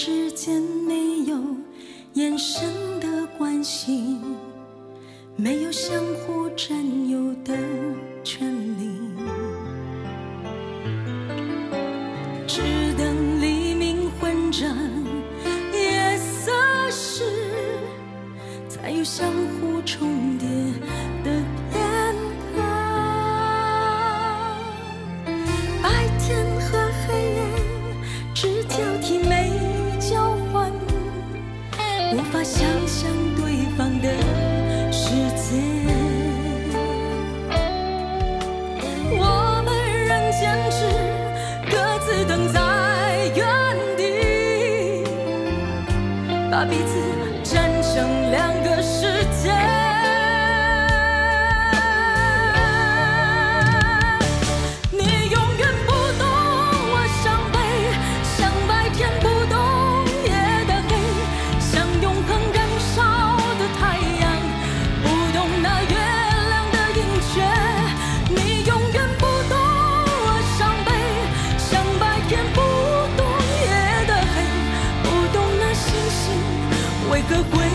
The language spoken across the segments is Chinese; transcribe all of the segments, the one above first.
之间没有眼神的关系，没有相互占有的权利，只等黎明混着夜色时，才有相互重叠的。把彼此站成两个世界。какой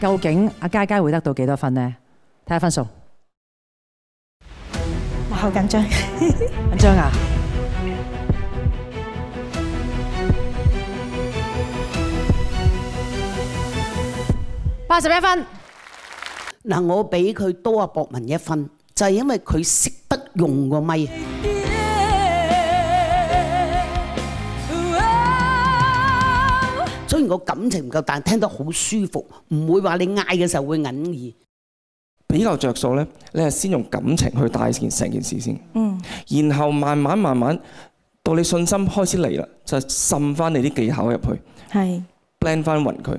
究竟阿佳佳会得到几多分呢？睇下分数。我好紧张。紧张啊？八十一分，嗱我俾佢多阿博文一分，就系因为佢识得用个咪。虽然個感情唔够，但系听得好舒服，唔会话你嗌嘅时候会黯耳。比较着数咧，你系先用感情去带件成件事先，嗯，然后慢慢慢慢到你信心开始嚟啦，就渗翻你啲技巧入去，系 blend 翻匀佢。